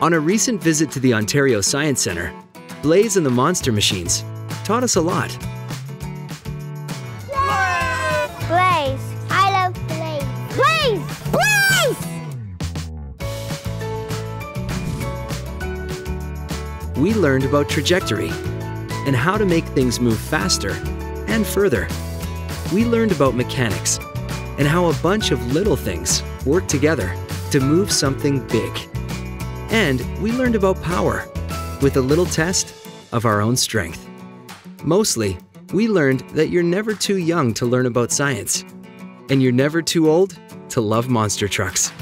On a recent visit to the Ontario Science Centre, Blaze and the Monster Machines taught us a lot. Blaze. I love Blaze. Blaze! Blaze! We learned about trajectory and how to make things move faster and further. We learned about mechanics and how a bunch of little things work together to move something big. And we learned about power with a little test of our own strength. Mostly, we learned that you're never too young to learn about science, and you're never too old to love monster trucks.